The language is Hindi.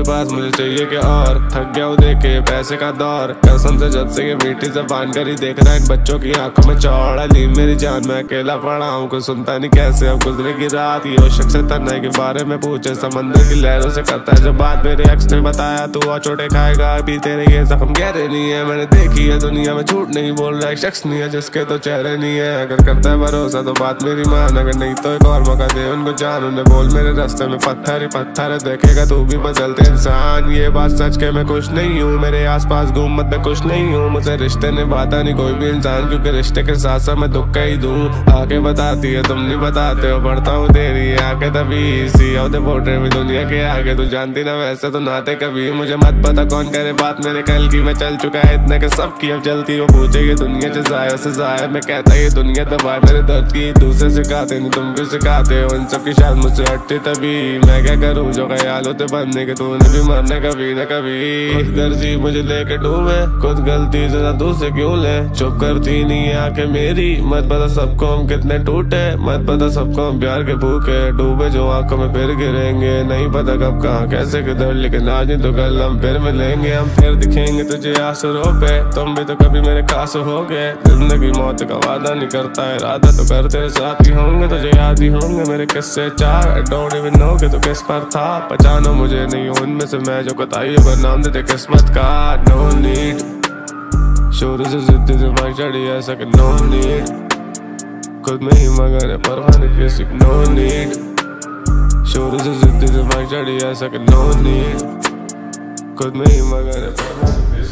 तेरे पास मुझे चाहिए क्या और। थक गया हूँ देखे पैसे का दौर। कसम से जब से ये मीठी जबान करी, देख रहा इन बच्चों की आँखों में चौड़ा ली मेरी जान मैं अकेला पड़ा हूँ कुछ सुनता नहीं कैसे। अब गुजरे की रात, ये शख्स तन्ने के बारे में पूछे। समंदर की लहरों से करता है जब बात मेरे एक्स ने बताया। तू और छोटे खाएगा, अभी तेरे ये जख्म गहरे नहीं है। मैंने देखी है दुनिया में झूठ नहीं बोल रहा, एक शख्स नहीं है जिसके तो चेहरे नहीं है। अगर करता है भरोसा तो बात मेरी मान, अगर नहीं तो एक और मौका दे उनको जान। उन्हें बोल मेरे रास्ते में पत्थर ही पत्थर देखेगा तू भी बदलते इंसान, ये बात सच के मैं खुश नहीं हूँ। मेरे आसपास घूम मत, मैं खुश नहीं हूँ। मुझे रिश्ते निभाता नहीं कोई भी इंसान, क्योंकि रिश्ते के साथ साथ मैं दुख ही दूँ। आके बताती है, तुम नहीं बताते हो, पढ़ता हूँ तेरी आके तभी। सी होते पोर्ट्रे में दुनिया के आगे। तू जानती ना वैसे तो नाते कभी। मुझे मत पता कौन करे बात मेरे कल की। मैं चल चुका है इतने के सब की। अब चलती वो पूछे, ये दुनिया जजाया जाया मैं कहता, ये दुनिया दबाए, मेरे दर्द की दूसरे सिखाते नहीं। तुम भी सिखाते हो, इन सब की शायद मुझसे हटती तभी। मैं क्या करूँ, जो ख्याल होते बनने के तूने भी मरने कभी ना कभी। खुद गर्जी मुझे लेके डूबे। खुद गलती जरा दूसरे क्यों ले? चुप करती नहीं आके मेरी। मत पता सबको हम कितने टूटे। मत पता सबको हम प्यार के भूखे। डूबे जो आँखों में फिर गिरेंगे। नहीं पता कब कहाँ, कैसे किधर, लेकिन आज नहीं तो कल हम फिर मिलेंगे। हम फिर दिखेंगे तुझे आसरों पे। तुम भी तो कभी मेरे खास हो गए ज़िंदगी मौत का वादा नहीं करता है। इरादा तो कर तेरे साथ ही होंगे। तुझे याद ही होंगे मेरे किस्से चार। डोंट इवन नो कि तो किस पर था। पहचानो मुझे नहीं हूँ उनमें से मैं जो बताई पर नाम देते किस्मत का नो नीड शोर से जिद्दी से भाई चढ़ी, ऐसा कि नो नीड खुद में ही मगर है परवाने किसी नो नीड शोर से जिद्दी से भाई चढ़ी, ऐसा कि नो नीड खुद में ही मगर है परवाने